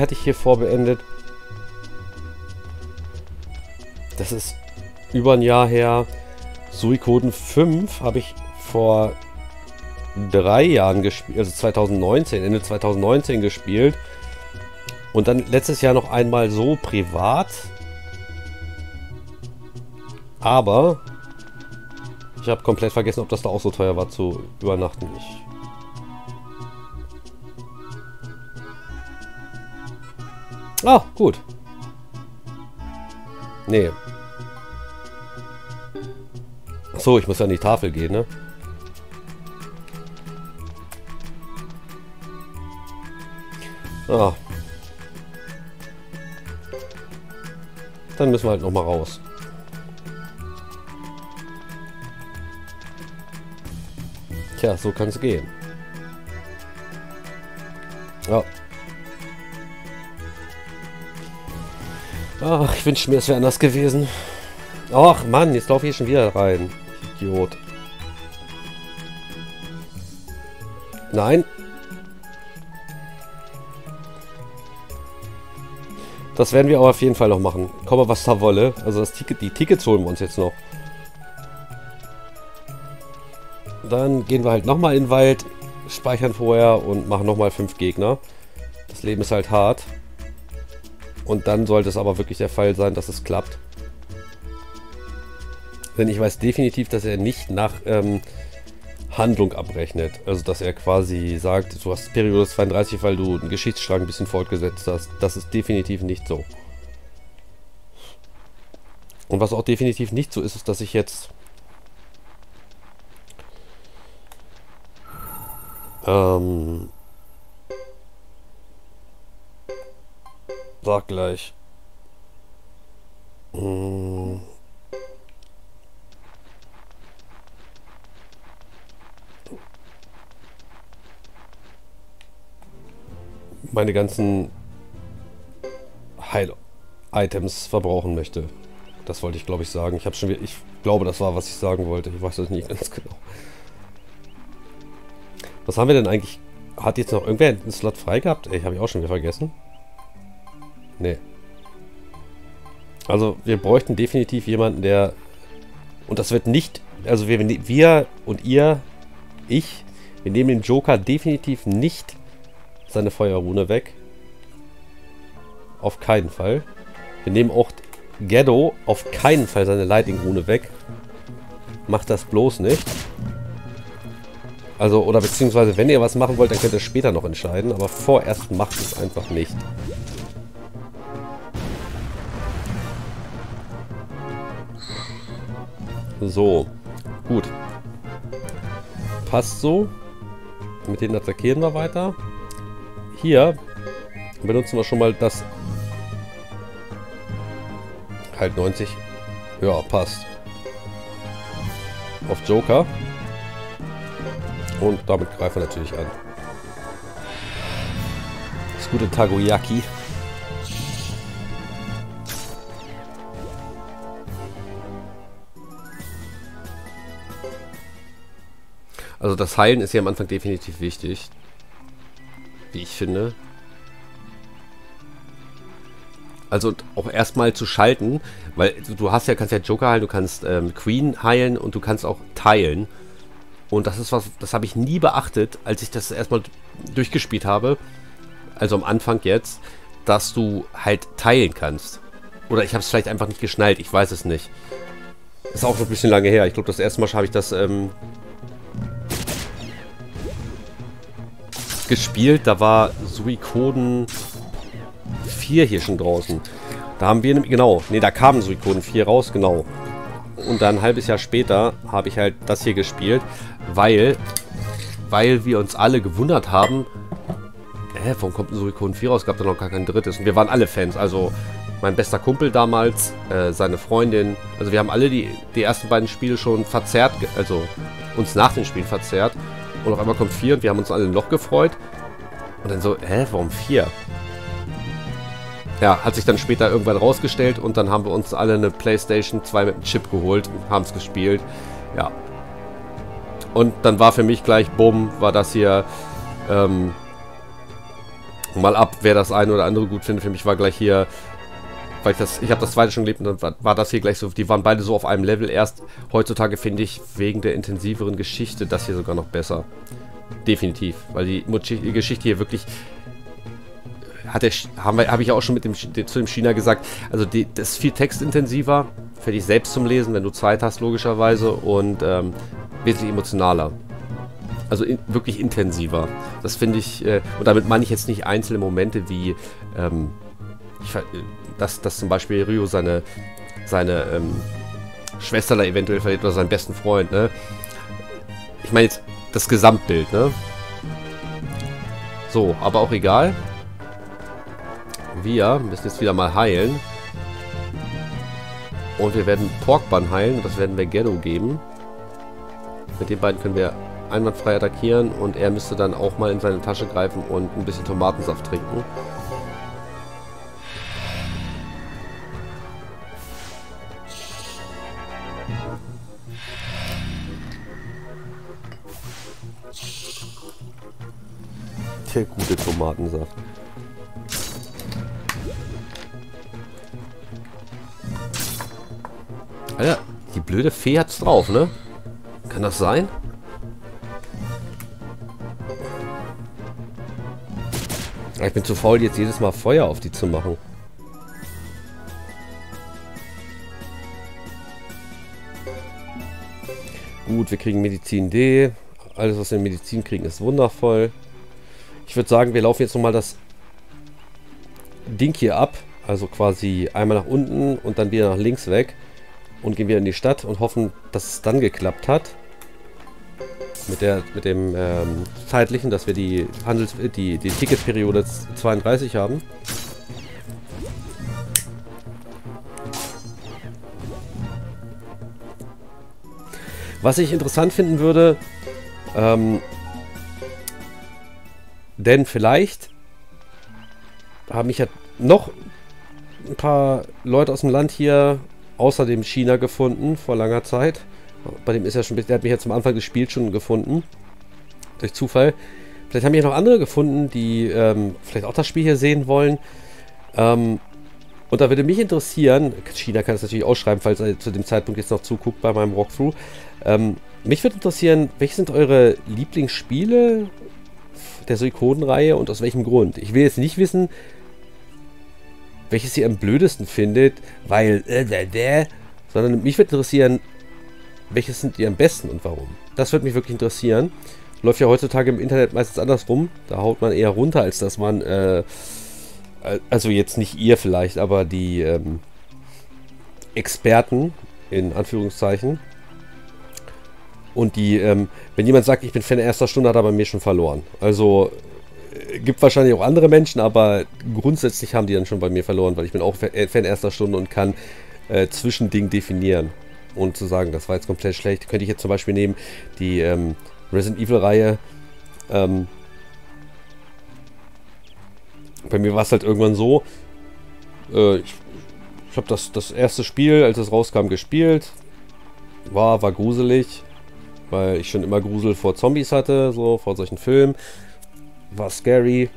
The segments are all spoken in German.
hatte ich hier vorbeendet. Das ist über ein Jahr her. Suikoden 5 habe ich vor drei Jahren gespielt, also 2019, Ende 2019 gespielt. Und dann letztes Jahr noch einmal so privat. Aber ich habe komplett vergessen, ob das da auch so teuer war zu übernachten. Ich Ah, gut. Nee. So, ich muss an die Tafel gehen, ne? Ah. Dann müssen wir halt noch mal raus. Tja, so kann es gehen. Ja. Ach, ich wünsche mir, es wäre anders gewesen. Ach, Mann, jetzt laufe ich schon wieder rein. Idiot. Nein. Das werden wir aber auf jeden Fall noch machen. Komme, was da wolle. Also das Ticket, die Tickets holen wir uns jetzt noch. Dann gehen wir halt nochmal in den Wald, speichern vorher und machen nochmal fünf Gegner. Das Leben ist halt hart. Und dann sollte es aber wirklich der Fall sein, dass es klappt. Denn ich weiß definitiv, dass er nicht nach ähm, Handlung abrechnet. Also dass er quasi sagt, du hast Periode 32, weil du einen Geschichtsstrang ein bisschen fortgesetzt hast. Das ist definitiv nicht so. Und was auch definitiv nicht so ist, ist, dass ich jetzt ähm, Sag gleich. Hm. Meine ganzen Heil-Items verbrauchen möchte. Das wollte ich, glaube ich, sagen. Ich habe schon wieder, ich glaube, das war, was ich sagen wollte. Ich weiß das nicht ganz genau. Was haben wir denn eigentlich? Hat jetzt noch irgendwer einen Slot frei gehabt? Ey, habe ich auch schon wieder vergessen. Nee. Also wir bräuchten definitiv jemanden, der... Und das wird nicht... Also wir, wir und ihr, ich, wir nehmen den Joker definitiv nicht seine Feuerrune weg. Auf keinen Fall. Wir nehmen auch Ghetto auf keinen Fall seine Lightning-Rune weg. Macht das bloß nicht. Also, oder beziehungsweise, wenn ihr was machen wollt, dann könnt ihr später noch entscheiden. Aber vorerst macht es einfach nicht. So, gut. Passt so. Mit denen attackieren wir weiter. Hier benutzen wir schon mal das... Halt 90. Ja, passt. Auf Joker. Und damit greifen wir natürlich an. Das gute Tagoyaki. Also das Heilen ist ja am Anfang definitiv wichtig. Wie ich finde. Also auch erstmal zu schalten, weil du hast ja, kannst ja Joker heilen, du kannst ähm, Queen heilen und du kannst auch teilen. Und das ist was, das habe ich nie beachtet, als ich das erstmal durchgespielt habe. Also am Anfang jetzt, dass du halt teilen kannst. Oder ich habe es vielleicht einfach nicht geschnallt, ich weiß es nicht. Ist auch schon ein bisschen lange her. Ich glaube, das erste Mal habe ich das ähm, gespielt, da war Suikoden 4 hier schon draußen. Da haben wir, genau, ne, da kam Suikoden 4 raus, genau. Und dann ein halbes Jahr später habe ich halt das hier gespielt, weil, weil wir uns alle gewundert haben, hä, warum kommt ein Suikoden 4 raus? Gab da noch gar kein drittes. Und wir waren alle Fans, also mein bester Kumpel damals, äh, seine Freundin, also wir haben alle die, die ersten beiden Spiele schon verzerrt, also uns nach dem Spiel verzerrt. Und auf einmal kommt 4 und wir haben uns alle noch gefreut. Und dann so, hä, warum 4? Ja, hat sich dann später irgendwann rausgestellt und dann haben wir uns alle eine Playstation 2 mit einem Chip geholt und haben es gespielt. Ja. Und dann war für mich gleich, bumm, war das hier ähm, Mal ab, wer das eine oder andere gut findet. Für mich war gleich hier weil ich das, ich habe das zweite schon gelebt und dann war, war, das hier gleich so, die waren beide so auf einem Level. Erst heutzutage finde ich wegen der intensiveren Geschichte das hier sogar noch besser. Definitiv, weil die, Geschichte hier wirklich hat der, haben wir, habe ich ja auch schon mit dem, zu dem China gesagt, also die, das ist viel textintensiver für dich selbst zum Lesen, wenn du Zeit hast, logischerweise, und ähm, wesentlich emotionaler. Also in, wirklich intensiver. Das finde ich, äh, und damit meine ich jetzt nicht einzelne Momente wie, ähm, ich, dass, dass zum Beispiel Ryo seine, seine ähm, Schwester da eventuell verliert oder seinen besten Freund, ne? Ich meine jetzt das Gesamtbild, ne? So, aber auch egal. Wir müssen jetzt wieder mal heilen. Und wir werden Porkban heilen. Das werden wir Ghetto geben. Mit den beiden können wir einwandfrei attackieren. Und er müsste dann auch mal in seine Tasche greifen und ein bisschen Tomatensaft trinken. Fee hat's drauf, ne? Kann das sein? Ich bin zu faul, jetzt jedes Mal Feuer auf die zu machen. Gut, wir kriegen Medizin D. Alles, was wir in Medizin kriegen, ist wundervoll. Ich würde sagen, wir laufen jetzt nochmal das Ding hier ab. Also quasi einmal nach unten und dann wieder nach links weg. Und gehen wieder in die Stadt und hoffen, dass es dann geklappt hat. Mit, der, mit dem ähm, zeitlichen, dass wir die Handels die, die Ticketperiode 32 haben. Was ich interessant finden würde, ähm, denn vielleicht haben mich ja noch ein paar Leute aus dem Land hier außerdem China gefunden vor langer Zeit. Bei dem ist ja schon, der hat mich ja zum Anfang des Spiels schon gefunden. Durch Zufall. Vielleicht haben hier noch andere gefunden, die ähm, vielleicht auch das Spiel hier sehen wollen. Ähm, und da würde mich interessieren, China kann es natürlich ausschreiben, falls er zu dem Zeitpunkt jetzt noch zuguckt bei meinem Walkthrough. Ähm, mich würde interessieren, welche sind eure Lieblingsspiele der Suikoden-Reihe und aus welchem Grund. Ich will jetzt nicht wissen, welches ihr am blödesten findet, weil äh, äh, äh, sondern mich würde interessieren, welches sind ihr am besten und warum. Das würde mich wirklich interessieren. Läuft ja heutzutage im Internet meistens andersrum. Da haut man eher runter, als dass man, äh, also jetzt nicht ihr vielleicht, aber die ähm, Experten, in Anführungszeichen, und die, ähm, wenn jemand sagt, ich bin Fan erster Stunde, hat er bei mir schon verloren. Also äh, gibt wahrscheinlich auch andere Menschen, aber grundsätzlich haben die dann schon bei mir verloren, weil ich bin auch äh, Fan erster Stunde und kann äh, Zwischending definieren. Und zu sagen, das war jetzt komplett schlecht. Könnte ich jetzt zum Beispiel nehmen, die ähm, Resident Evil-Reihe. Ähm, bei mir war es halt irgendwann so, äh, ich, ich habe das, das erste Spiel, als es rauskam, gespielt. War, war gruselig weil ich schon immer Grusel vor Zombies hatte, so vor solchen Filmen. War scary.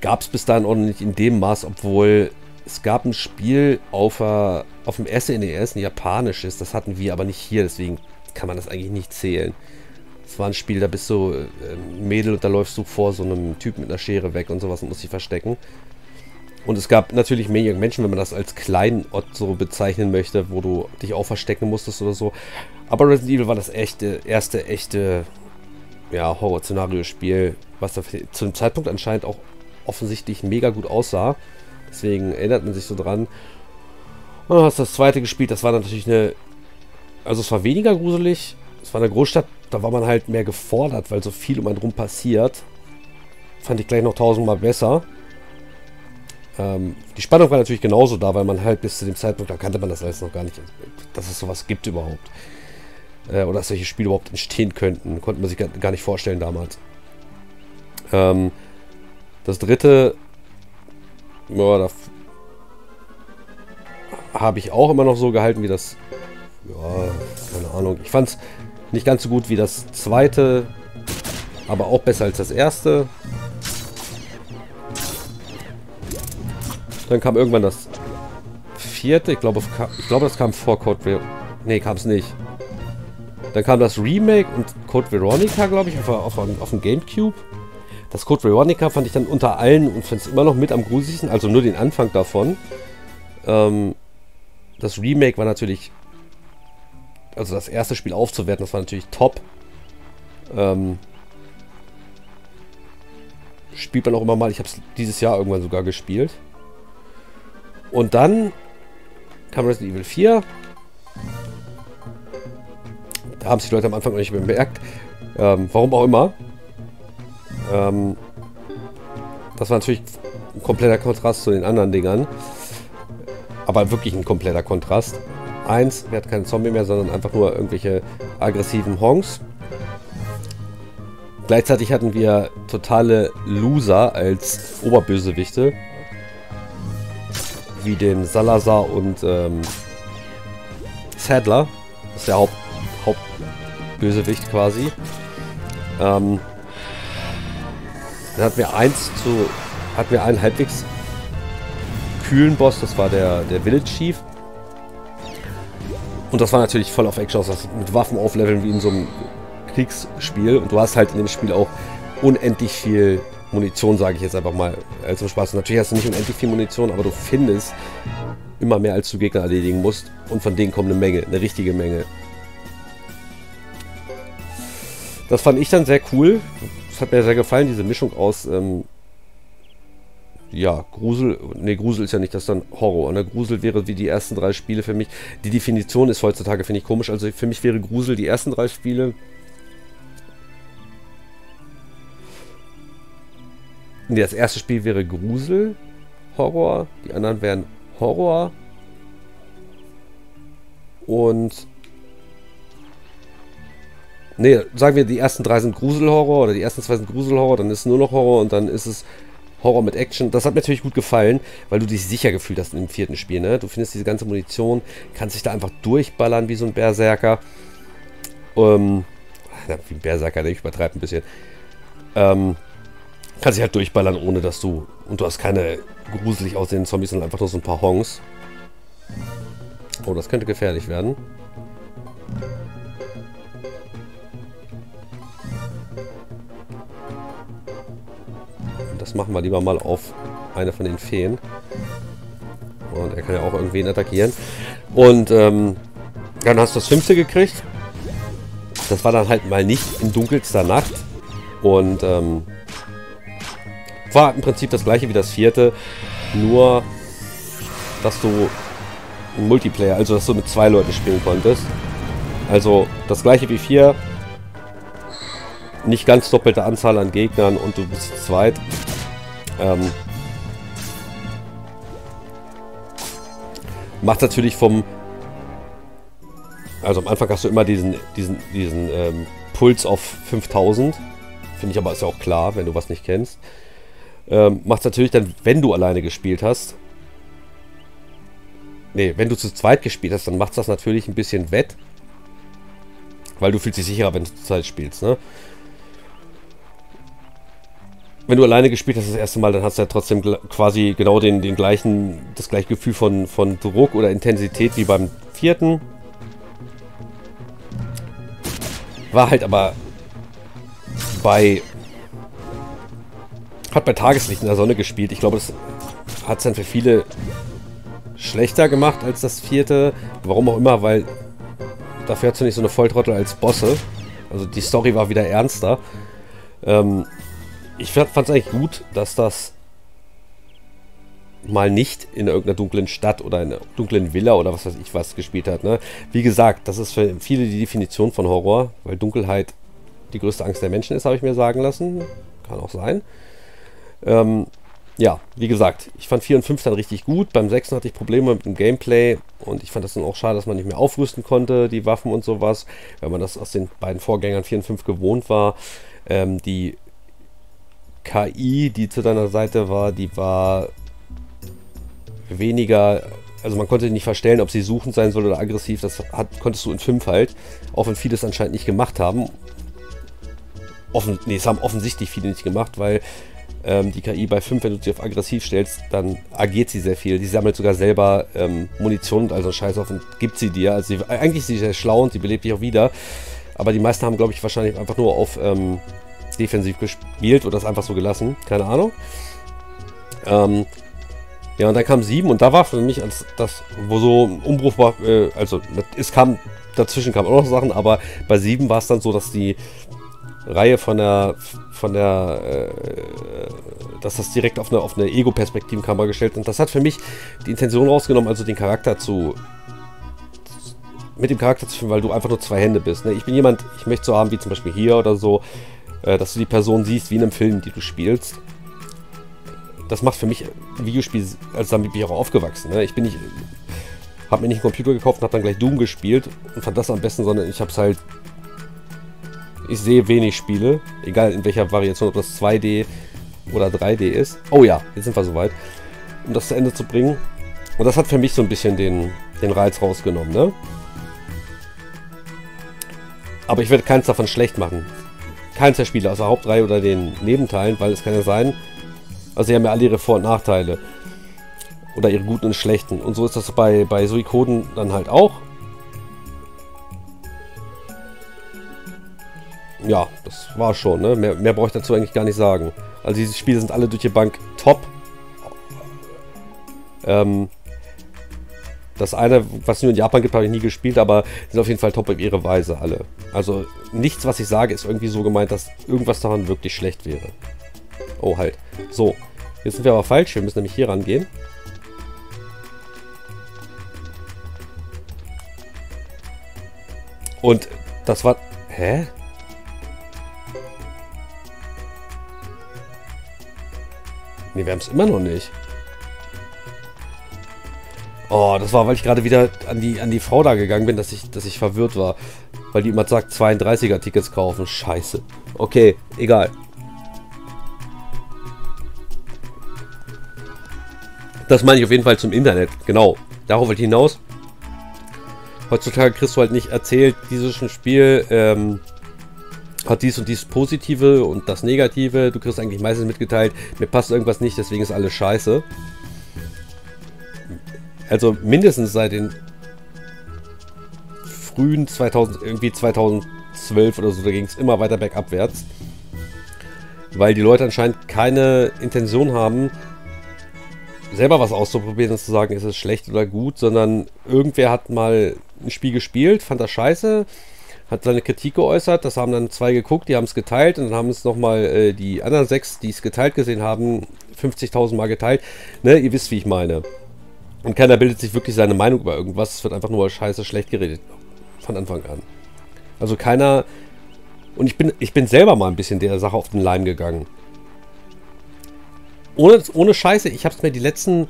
Gab es bis dahin auch nicht in dem Maß, obwohl es gab ein Spiel auf, auf dem SNES, ein japanisches, das hatten wir aber nicht hier, deswegen kann man das eigentlich nicht zählen. Es war ein Spiel, da bist du äh, Mädel und da läufst du vor so einem Typ mit einer Schere weg und sowas und musst dich verstecken. Und es gab natürlich mehr Menschen, wenn man das als Kleinort so bezeichnen möchte, wo du dich auch verstecken musstest oder so. Aber Resident Evil war das echte, erste echte ja, Horror-Szenario-Spiel, was da zu dem Zeitpunkt anscheinend auch offensichtlich mega gut aussah. Deswegen erinnert man sich so dran. Und dann hast du das zweite gespielt, das war natürlich eine... Also es war weniger gruselig. Es war eine Großstadt, da war man halt mehr gefordert, weil so viel um einen rum passiert. Fand ich gleich noch tausendmal besser. Ähm, die Spannung war natürlich genauso da, weil man halt bis zu dem Zeitpunkt, da kannte man das alles noch gar nicht, dass es sowas gibt überhaupt. Äh, oder dass solche Spiele überhaupt entstehen könnten. Konnte man sich gar, nicht vorstellen damals. Ähm, das dritte, ja, da habe ich auch immer noch so gehalten wie das, ja, keine Ahnung. Ich fand es nicht ganz so gut wie das zweite, aber auch besser als das erste. Dann kam irgendwann das vierte, ich glaube, ich glaube das kam vor Code Veronica. Nee, kam es nicht. Dann kam das Remake und Code Veronica, glaube ich, auf, auf, auf dem Gamecube. Das Code Veronica fand ich dann unter allen und finde es immer noch mit am gruseligsten, also nur den Anfang davon. Ähm, das Remake war natürlich, also das erste Spiel aufzuwerten, das war natürlich top. Ähm, spielt man auch immer mal. Ich habe es dieses Jahr irgendwann sogar gespielt. Und dann kam Resident Evil 4. Haben sich die Leute am Anfang noch nicht bemerkt. Ähm, warum auch immer. Ähm, das war natürlich ein kompletter Kontrast zu den anderen Dingern. Aber wirklich ein kompletter Kontrast. Eins, wir hatten keinen Zombie mehr, sondern einfach nur irgendwelche aggressiven Honks. Gleichzeitig hatten wir totale Loser als Oberbösewichte. Wie den Salazar und ähm, Sadler. Das ist der Haupt, Hauptbösewicht quasi. Ähm, dann hatten wir eins zu. hatten wir einen halbwegs kühlen Boss, das war der, der Village Chief. Und das war natürlich voll auf Action aus, mit Waffen aufleveln wie in so einem Kriegsspiel und du hast halt in dem Spiel auch unendlich viel Munition, sage ich jetzt einfach mal, als zum Spaß. Natürlich hast du nicht unendlich viel Munition, aber du findest immer mehr, als du Gegner erledigen musst. Und von denen kommt eine Menge, eine richtige Menge. Das fand ich dann sehr cool. Das hat mir sehr gefallen, diese Mischung aus, ähm, ja, Grusel. Ne, Grusel ist ja nicht, das dann Horror. Und der Grusel wäre wie die ersten drei Spiele für mich. Die Definition ist heutzutage, finde ich, komisch. Also für mich wäre Grusel die ersten drei Spiele Nee, das erste Spiel wäre Grusel, Horror. Die anderen wären Horror. Und. Ne, sagen wir, die ersten drei sind Gruselhorror oder die ersten zwei sind Gruselhorror, dann ist es nur noch Horror und dann ist es Horror mit Action. Das hat mir natürlich gut gefallen, weil du dich sicher gefühlt hast im vierten Spiel. Ne? Du findest diese ganze Munition, kannst dich da einfach durchballern wie so ein Berserker. Ähm, wie ein Berserker, ich übertreibe ein bisschen. Ähm, Kannst dich halt durchballern, ohne dass du... Und du hast keine gruselig aussehenden Zombies, sondern einfach nur so ein paar Hongs. Oh, das könnte gefährlich werden. Das machen wir lieber mal auf eine von den Feen. Und er kann ja auch irgendwen attackieren. Und ähm, dann hast du das fünfte gekriegt. Das war dann halt mal nicht in dunkelster Nacht. Und ähm, war im Prinzip das gleiche wie das vierte, nur dass du Multiplayer, also dass du mit zwei Leuten spielen konntest. Also das gleiche wie vier, nicht ganz doppelte Anzahl an Gegnern und du bist zweit. Ähm, macht natürlich vom also am Anfang hast du immer diesen diesen diesen ähm, Puls auf 5000 finde ich aber ist ja auch klar wenn du was nicht kennst ähm, Macht natürlich dann, wenn du alleine gespielt hast. Ne, wenn du zu zweit gespielt hast, dann macht das natürlich ein bisschen wett. Weil du fühlst dich sicherer, wenn du zu zweit spielst, ne? Wenn du alleine gespielt hast das erste Mal, dann hast du ja trotzdem quasi genau den, den gleichen, das gleiche Gefühl von, von Druck oder Intensität wie beim vierten. War halt aber bei hat bei Tageslicht in der Sonne gespielt. Ich glaube, das hat es dann für viele schlechter gemacht als das vierte. Warum auch immer, weil dafür hat du nicht so eine Volltrottel als Bosse. Also die Story war wieder ernster. Ähm, ich fand es eigentlich gut, dass das mal nicht in irgendeiner dunklen Stadt oder in einer dunklen Villa oder was weiß ich was gespielt hat. Ne? Wie gesagt, das ist für viele die Definition von Horror, weil Dunkelheit die größte Angst der Menschen ist, habe ich mir sagen lassen. Kann auch sein. Ähm, ja, wie gesagt, ich fand 4 und 5 dann richtig gut. Beim 6 hatte ich Probleme mit dem Gameplay und ich fand das dann auch schade, dass man nicht mehr aufrüsten konnte, die Waffen und sowas, weil man das aus den beiden Vorgängern 4 und 5 gewohnt war. Ähm, die KI, die zu deiner Seite war, die war weniger, also man konnte nicht verstellen, ob sie suchend sein soll oder aggressiv. Das hat, konntest du in 5 halt, auch wenn viele es anscheinend nicht gemacht haben. Offen, nee, es haben offensichtlich viele nicht gemacht, weil ähm, die KI bei 5, wenn du sie auf aggressiv stellst, dann agiert sie sehr viel. Die sammelt sogar selber ähm, Munition und also Scheiß auf und gibt sie dir. Also sie, eigentlich ist sie sehr schlau und sie belebt dich auch wieder. Aber die meisten haben, glaube ich, wahrscheinlich einfach nur auf ähm, defensiv gespielt oder das einfach so gelassen. Keine Ahnung. Ähm, ja, und dann kam 7 und da war für mich als das, wo so ein Umbruch war, äh, also es kam, dazwischen kamen auch noch Sachen, aber bei 7 war es dann so, dass die Reihe von der, von der, äh, dass das direkt auf eine, auf eine Ego-Perspektivenkamera gestellt und das hat für mich die Intention rausgenommen, also den Charakter zu, mit dem Charakter zu führen, weil du einfach nur zwei Hände bist. Ne? Ich bin jemand, ich möchte so haben, wie zum Beispiel hier oder so, äh, dass du die Person siehst, wie in einem Film, die du spielst das macht für mich Videospiel, also damit bin ich auch aufgewachsen. Ne? Ich bin nicht, habe mir nicht einen Computer gekauft und habe dann gleich Doom gespielt und fand das am besten, sondern ich habe es halt, ich sehe wenig Spiele, egal in welcher Variation, ob das 2D oder 3D ist. Oh ja, jetzt sind wir soweit, um das zu Ende zu bringen. Und das hat für mich so ein bisschen den, den Reiz rausgenommen, ne? Aber ich werde keins davon schlecht machen. Keins der Spiele aus der Hauptreihe oder den Nebenteilen, weil es kann ja sein, also sie haben ja alle ihre Vor- und Nachteile. Oder ihre guten und schlechten. Und so ist das bei, bei Suikoden dann halt auch. Ja, das war schon, ne? Mehr, mehr brauche ich dazu eigentlich gar nicht sagen. Also diese Spiele sind alle durch die Bank top. Ähm, das eine, was nur in Japan gibt, habe ich nie gespielt, aber sind auf jeden Fall top auf ihre Weise alle. Also nichts, was ich sage, ist irgendwie so gemeint, dass irgendwas daran wirklich schlecht wäre. Oh, halt. So. Jetzt sind wir aber falsch. Wir müssen nämlich hier rangehen. Und das war... Hä? Ne, wir haben es immer noch nicht. Oh, das war, weil ich gerade wieder an die, an die Frau da gegangen bin, dass ich, dass ich verwirrt war. Weil die immer sagt, 32er Tickets kaufen. Scheiße. Okay, egal. Das meine ich auf jeden Fall zum Internet. Genau. Darauf wollte ich hinaus. Heutzutage kriegst du halt nicht erzählt, dieses Spiel ähm, hat dies und dies Positive und das Negative. Du kriegst eigentlich meistens mitgeteilt, mir passt irgendwas nicht, deswegen ist alles scheiße. Also mindestens seit den frühen 2000, irgendwie 2012 oder so, da ging es immer weiter bergabwärts. Weil die Leute anscheinend keine Intention haben, selber was auszuprobieren und zu sagen, ist es schlecht oder gut, sondern irgendwer hat mal ein Spiel gespielt, fand das scheiße, hat seine Kritik geäußert, das haben dann zwei geguckt, die haben es geteilt und dann haben es nochmal äh, die anderen sechs, die es geteilt gesehen haben, 50.000 Mal geteilt. Ne, ihr wisst, wie ich meine. Und keiner bildet sich wirklich seine Meinung über irgendwas, es wird einfach nur scheiße schlecht geredet. Von Anfang an. Also keiner... Und ich bin, ich bin selber mal ein bisschen der Sache auf den Leim gegangen ohne, ohne Scheiße, ich habe es mir die letzten,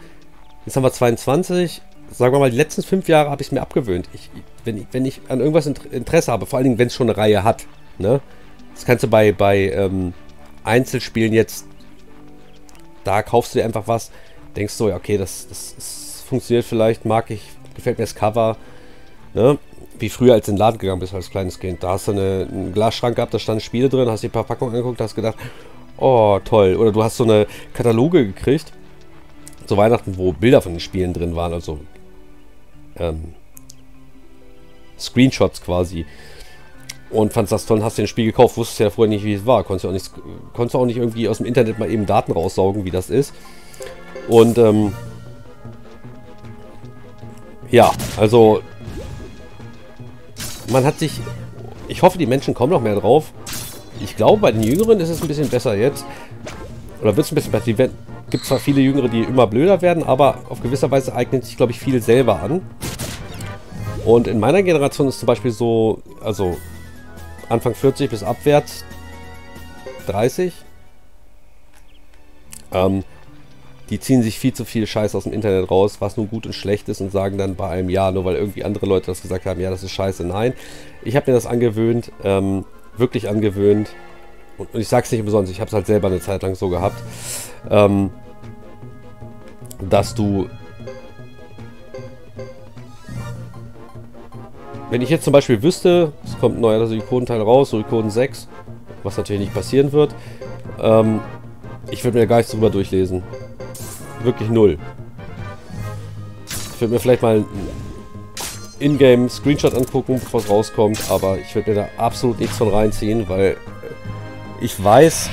jetzt haben wir 22, sagen wir mal, die letzten fünf Jahre habe ich es mir abgewöhnt. Ich, wenn, ich, wenn ich an irgendwas Interesse habe, vor allen Dingen, wenn es schon eine Reihe hat, ne? Das kannst du bei, bei ähm, Einzelspielen jetzt, da kaufst du dir einfach was, denkst du, ja, okay, das, das, das funktioniert vielleicht, mag ich, gefällt mir das Cover, ne? Wie früher, als du in den Laden gegangen bist als kleines Kind. Da hast du eine, einen Glasschrank gehabt, da standen Spiele drin, hast die Verpackung angeguckt, hast gedacht, Oh, toll. Oder du hast so eine Kataloge gekriegt zu Weihnachten, wo Bilder von den Spielen drin waren, also ähm, Screenshots quasi. Und fandest das toll hast dir ein Spiel gekauft, wusstest ja vorher nicht, wie es war. Konntest du auch nicht, konntest auch nicht irgendwie aus dem Internet mal eben Daten raussaugen, wie das ist. Und ähm, ja, also man hat sich, ich hoffe, die Menschen kommen noch mehr drauf, ich glaube, bei den Jüngeren ist es ein bisschen besser jetzt. Oder wird es ein bisschen besser. Es gibt zwar viele Jüngere, die immer blöder werden, aber auf gewisser Weise eignet sich, glaube ich, viel selber an. Und in meiner Generation ist zum Beispiel so, also Anfang 40 bis abwärts 30. Ähm, die ziehen sich viel zu viel Scheiß aus dem Internet raus, was nun gut und schlecht ist und sagen dann bei einem Ja, nur weil irgendwie andere Leute das gesagt haben, ja, das ist scheiße. Nein, ich habe mir das angewöhnt. Ähm, wirklich angewöhnt. Und, ich sage es nicht umsonst, ich habe es halt selber eine Zeit lang so gehabt, ähm, dass du, wenn ich jetzt zum Beispiel wüsste, es kommt ein neuer Suikoden-Teil raus, Suikoden 6, was natürlich nicht passieren wird, ähm, Ich würde mir gar nichts drüber durchlesen. Wirklich null. Ich würde mir vielleicht mal einen Ingame-Screenshot angucken, bevor es rauskommt, aber ich würde mir da absolut nichts von reinziehen, weil ich weiß,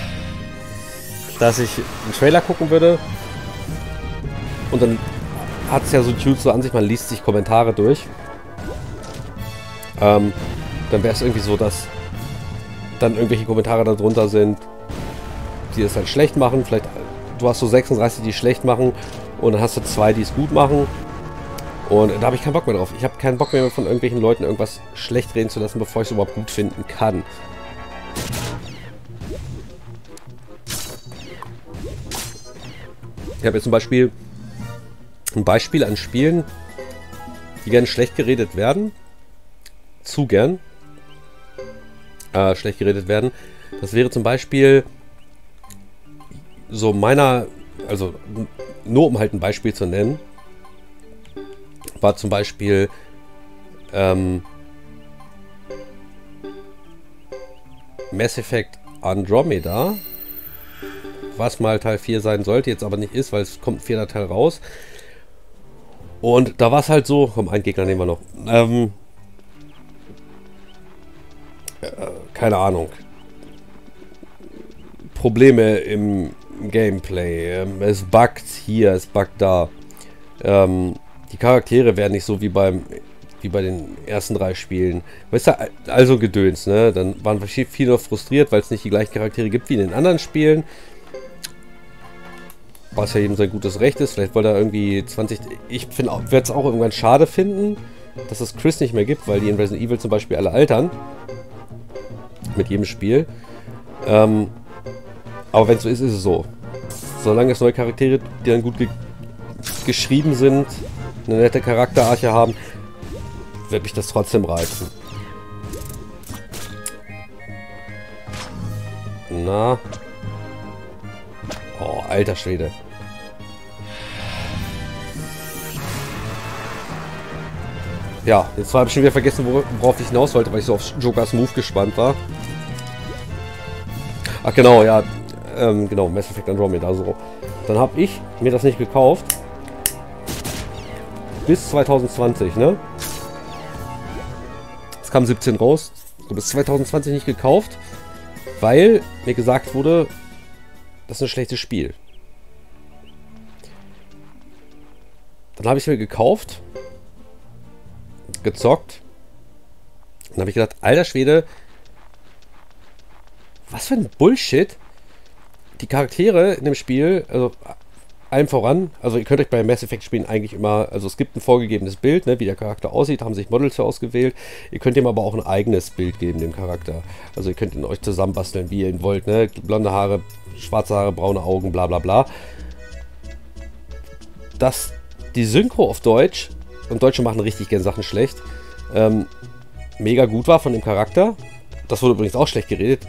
dass ich einen Trailer gucken würde und dann hat es ja so YouTube so an sich, man liest sich Kommentare durch. Ähm, dann wäre es irgendwie so, dass dann irgendwelche Kommentare darunter sind, die es halt schlecht machen. Vielleicht, du hast so 36, die schlecht machen und dann hast du zwei, die es gut machen. Und da habe ich keinen Bock mehr drauf. Ich habe keinen Bock mehr von irgendwelchen Leuten irgendwas schlecht reden zu lassen, bevor ich es überhaupt gut finden kann. Ich habe jetzt zum Beispiel ein Beispiel an Spielen, die gerne schlecht geredet werden. Zu gern. Äh, schlecht geredet werden. Das wäre zum Beispiel so meiner, also nur um halt ein Beispiel zu nennen, war zum Beispiel ähm, Mass Effect Andromeda, was mal Teil 4 sein sollte, jetzt aber nicht ist, weil es kommt ein vierter Teil raus. Und da war es halt so, komm, einen Gegner nehmen wir noch. Ähm, äh, keine Ahnung. Probleme im Gameplay. Ähm, es buggt hier, es buggt da. Ähm, die Charaktere werden nicht so wie beim wie bei den ersten drei Spielen. Weißt du, also Gedöns, ne? Dann waren viele noch frustriert, weil es nicht die gleichen Charaktere gibt wie in den anderen Spielen was ja jedem sein gutes Recht ist. Vielleicht wollte er irgendwie 20... Ich werde es auch irgendwann schade finden, dass es Chris nicht mehr gibt, weil die in Resident Evil zum Beispiel alle altern. Mit jedem Spiel. Ähm, aber wenn es so ist, ist es so. Solange es neue Charaktere, die dann gut ge geschrieben sind, eine nette Charakterarche haben, wird mich das trotzdem reizen. Na. Oh, alter Schwede. Ja, jetzt habe ich schon wieder vergessen, worauf ich hinaus wollte, weil ich so auf Jokers Move gespannt war. Ach genau, ja. Ähm, genau, Mass Effect Andromeda. So. Dann habe ich mir das nicht gekauft. Bis 2020, ne? Es kam 17 raus. So bis 2020 nicht gekauft, weil mir gesagt wurde, das ist ein schlechtes Spiel. Dann habe ich mir gekauft gezockt. Dann habe ich gedacht, alter Schwede, was für ein Bullshit. Die Charaktere in dem Spiel, also allem voran, also ihr könnt euch bei Mass Effect Spielen eigentlich immer, also es gibt ein vorgegebenes Bild, ne, wie der Charakter aussieht, haben sich Models ausgewählt. Ihr könnt ihm aber auch ein eigenes Bild geben, dem Charakter. Also ihr könnt ihn euch zusammenbasteln, wie ihr ihn wollt, ne? Blonde Haare, schwarze Haare, braune Augen, bla bla bla. Dass die Synchro auf Deutsch und Deutsche machen richtig gerne Sachen schlecht, ähm, mega gut war von dem Charakter. Das wurde übrigens auch schlecht geredet,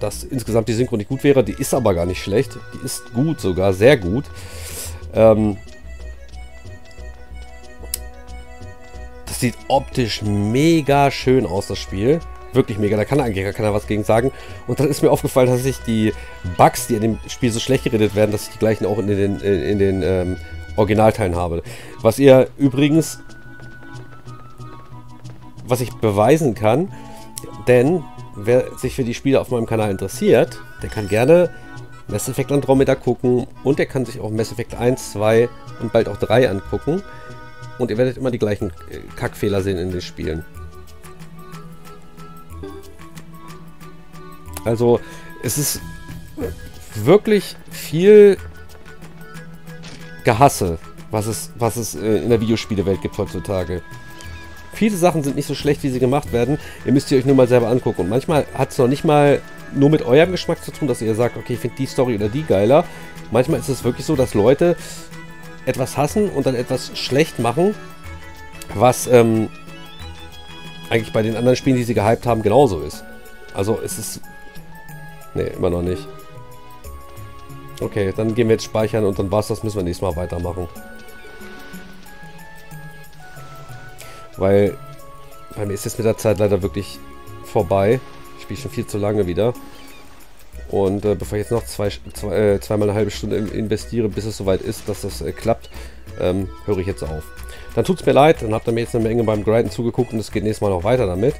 dass insgesamt die Synchro nicht gut wäre. Die ist aber gar nicht schlecht. Die ist gut sogar, sehr gut. Ähm, das sieht optisch mega schön aus, das Spiel. Wirklich mega, da kann eigentlich gar keiner was gegen sagen. Und dann ist mir aufgefallen, dass ich die Bugs, die in dem Spiel so schlecht geredet werden, dass ich die gleichen auch in den, in den ähm, Originalteilen habe. Was ihr übrigens, was ich beweisen kann, denn wer sich für die Spiele auf meinem Kanal interessiert, der kann gerne Mass Effect Andromeda gucken und der kann sich auch Mass Effect 1, 2 und bald auch 3 angucken. Und ihr werdet immer die gleichen äh, Kackfehler sehen in den Spielen. Also, es ist wirklich viel Gehasse, was es, was es äh, in der Videospielewelt gibt heutzutage. Viele Sachen sind nicht so schlecht, wie sie gemacht werden. Ihr müsst sie euch nur mal selber angucken. Und manchmal hat es noch nicht mal nur mit eurem Geschmack zu tun, dass ihr sagt, okay, ich finde die Story oder die geiler. Manchmal ist es wirklich so, dass Leute etwas hassen und dann etwas schlecht machen, was ähm, eigentlich bei den anderen Spielen, die sie gehypt haben, genauso ist. Also es ist... Ne, immer noch nicht. Okay, dann gehen wir jetzt speichern und dann war's das. Müssen wir nächstes Mal weitermachen. Weil bei mir ist jetzt mit der Zeit leider wirklich vorbei. Ich spiele schon viel zu lange wieder. Und äh, bevor ich jetzt noch zwei, zwei, äh, zweimal eine halbe Stunde investiere, bis es soweit ist, dass das äh, klappt, ähm, höre ich jetzt auf. Dann tut es mir leid, dann habt ihr mir jetzt eine Menge beim Grinden zugeguckt und es geht nächstes Mal noch weiter damit.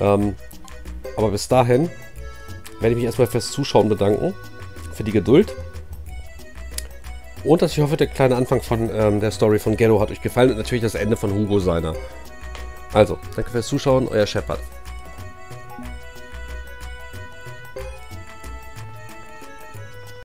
Ähm, aber bis dahin werde ich mich erstmal fürs Zuschauen bedanken, für die Geduld. Und dass ich hoffe, der kleine Anfang von ähm, der Story von Gero hat euch gefallen und natürlich das Ende von Hugo seiner. Also, danke fürs Zuschauen, euer Shepard.